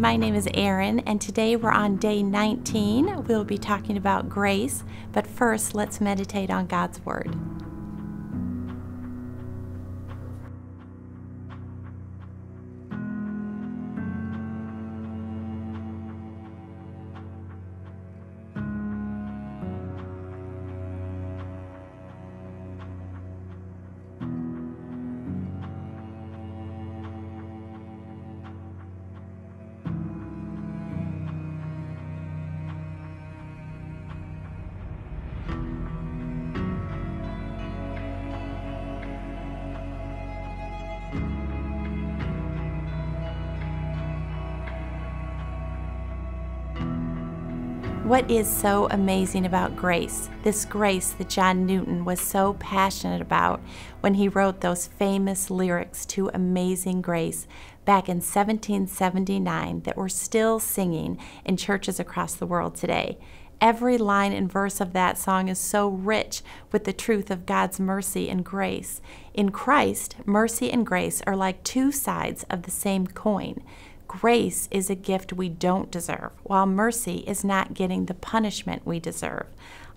my name is Erin, and today we're on day 19. We'll be talking about grace, but first, let's meditate on God's Word. What is so amazing about grace, this grace that John Newton was so passionate about when he wrote those famous lyrics to Amazing Grace back in 1779 that we're still singing in churches across the world today? Every line and verse of that song is so rich with the truth of God's mercy and grace. In Christ, mercy and grace are like two sides of the same coin. Grace is a gift we don't deserve, while mercy is not getting the punishment we deserve.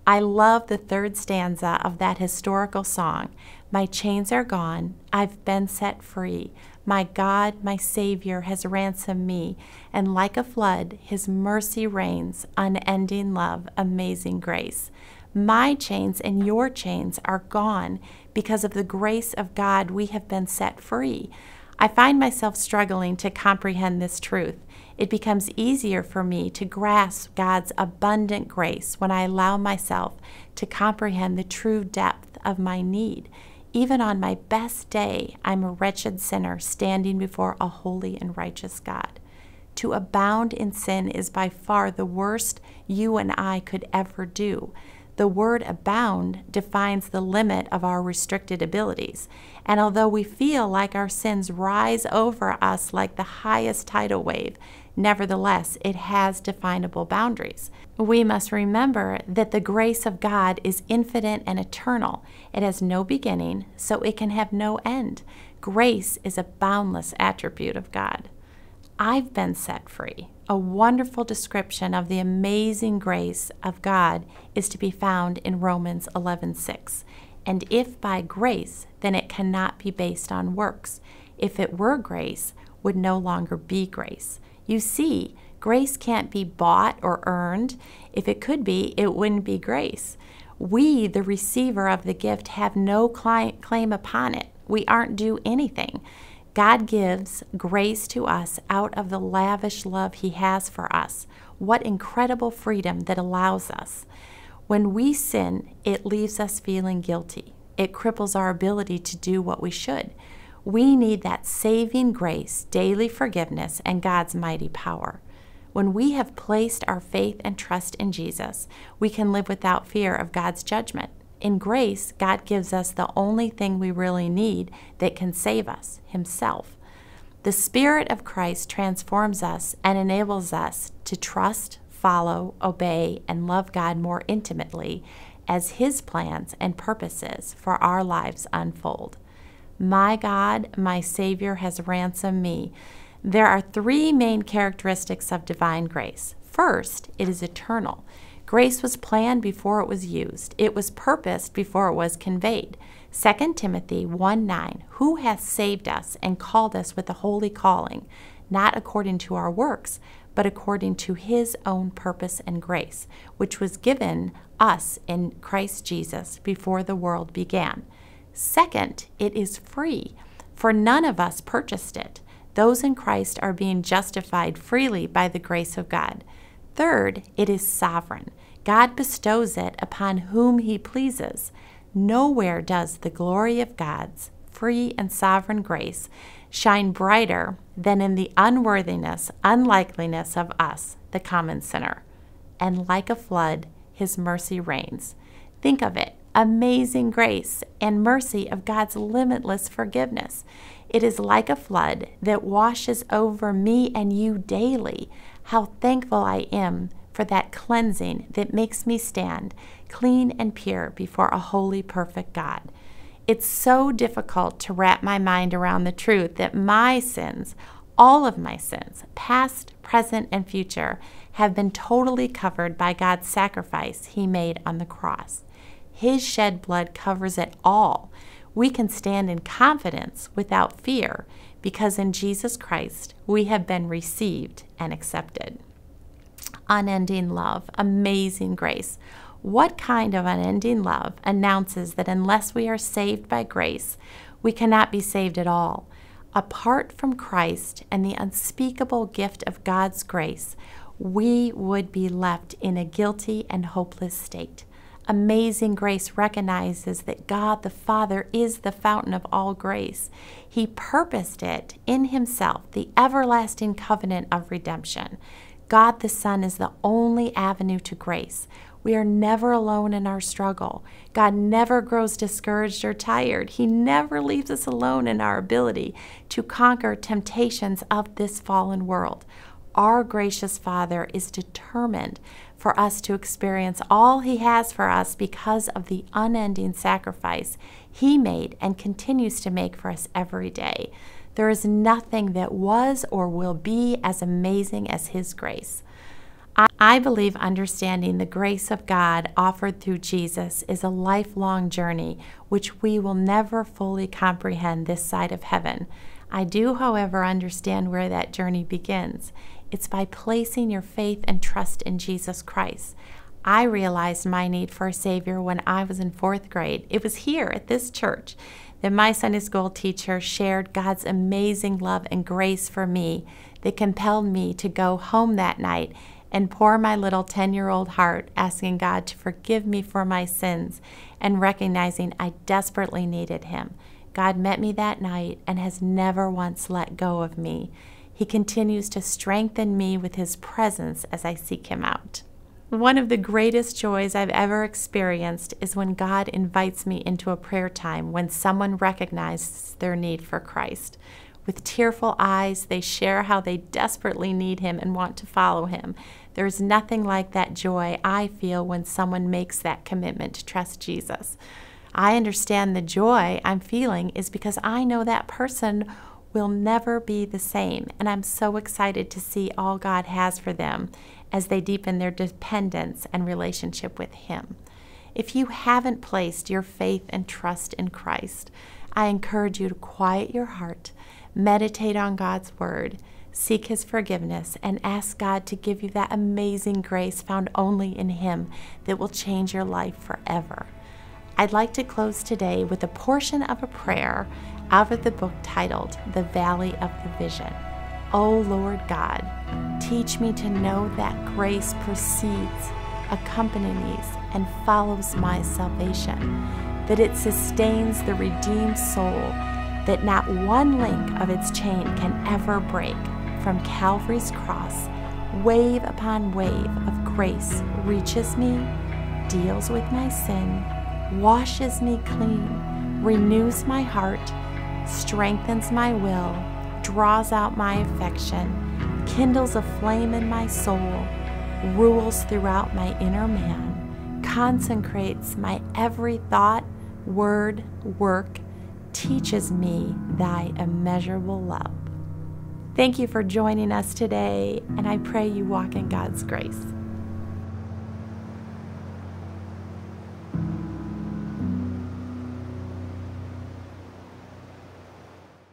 I love the third stanza of that historical song. My chains are gone, I've been set free. My God, my Savior, has ransomed me, and like a flood, His mercy reigns, unending love, amazing grace. My chains and your chains are gone because of the grace of God, we have been set free. I find myself struggling to comprehend this truth. It becomes easier for me to grasp God's abundant grace when I allow myself to comprehend the true depth of my need. Even on my best day, I'm a wretched sinner standing before a holy and righteous God. To abound in sin is by far the worst you and I could ever do. The word abound defines the limit of our restricted abilities. And although we feel like our sins rise over us like the highest tidal wave, nevertheless, it has definable boundaries. We must remember that the grace of God is infinite and eternal. It has no beginning, so it can have no end. Grace is a boundless attribute of God. I've been set free. A wonderful description of the amazing grace of God is to be found in Romans 11:6. And if by grace, then it cannot be based on works. If it were grace, would no longer be grace. You see, grace can't be bought or earned. If it could be, it wouldn't be grace. We, the receiver of the gift, have no claim upon it. We aren't due anything. God gives grace to us out of the lavish love He has for us. What incredible freedom that allows us. When we sin, it leaves us feeling guilty. It cripples our ability to do what we should. We need that saving grace, daily forgiveness, and God's mighty power. When we have placed our faith and trust in Jesus, we can live without fear of God's judgment. In grace, God gives us the only thing we really need that can save us Himself. The Spirit of Christ transforms us and enables us to trust, follow, obey, and love God more intimately as His plans and purposes for our lives unfold. My God, my Savior, has ransomed me. There are three main characteristics of divine grace. First, it is eternal. Grace was planned before it was used. It was purposed before it was conveyed. 2 Timothy 1 9, who hath saved us and called us with a holy calling, not according to our works, but according to his own purpose and grace, which was given us in Christ Jesus before the world began. Second, it is free, for none of us purchased it. Those in Christ are being justified freely by the grace of God. Third, it is sovereign. God bestows it upon whom he pleases. Nowhere does the glory of God's free and sovereign grace shine brighter than in the unworthiness, unlikeliness of us, the common sinner. And like a flood, his mercy reigns. Think of it amazing grace and mercy of God's limitless forgiveness. It is like a flood that washes over me and you daily. How thankful I am for that cleansing that makes me stand clean and pure before a holy, perfect God. It's so difficult to wrap my mind around the truth that my sins, All of my sins, past, present, and future, have been totally covered by God's sacrifice He made on the cross. His shed blood covers it all. We can stand in confidence without fear because in Jesus Christ we have been received and accepted. Unending love, amazing grace. What kind of unending love announces that unless we are saved by grace, we cannot be saved at all? Apart from Christ and the unspeakable gift of God's grace, we would be left in a guilty and hopeless state. Amazing grace recognizes that God the Father is the fountain of all grace. He purposed it in Himself, the everlasting covenant of redemption. God the Son is the only avenue to grace. We are never alone in our struggle. God never grows discouraged or tired. He never leaves us alone in our ability to conquer temptations of this fallen world. Our gracious Father is determined for us to experience all He has for us because of the unending sacrifice He made and continues to make for us every day. There is nothing that was or will be as amazing as His grace. I believe understanding the grace of God offered through Jesus is a lifelong journey which we will never fully comprehend this side of heaven. I do, however, understand where that journey begins. It's by placing your faith and trust in Jesus Christ. I realized my need for a Savior when I was in fourth grade. It was here at this church that my Sunday school teacher shared God's amazing love and grace for me that compelled me to go home that night and pour my little 10 year old heart, asking God to forgive me for my sins and recognizing I desperately needed Him. God met me that night and has never once let go of me. He continues to strengthen me with His presence as I seek Him out. One of the greatest joys I've ever experienced is when God invites me into a prayer time when someone recognizes their need for Christ. With tearful eyes, they share how they desperately need Him and want to follow Him. There's nothing like that joy I feel when someone makes that commitment to trust Jesus. I understand the joy I'm feeling is because I know that person will never be the same, and I'm so excited to see all God has for them as they deepen their dependence and relationship with Him. If you haven't placed your faith and trust in Christ, I encourage you to quiet your heart, meditate on God's Word, seek His forgiveness, and ask God to give you that amazing grace found only in Him that will change your life forever. I'd like to close today with a portion of a prayer out of the book titled The Valley of the Vision. O Lord God, teach me to know that grace precedes, accompanies, and follows my salvation, that it sustains the redeemed soul, that not one link of its chain can ever break. From Calvary's cross, wave upon wave of grace reaches me, deals with my sin, washes me clean, renews my heart, strengthens my will, draws out my affection, kindles a flame in my soul, rules throughout my inner man, consecrates my every thought, word, work, teaches me thy immeasurable love. Thank you for joining us today, and I pray you walk in God's grace.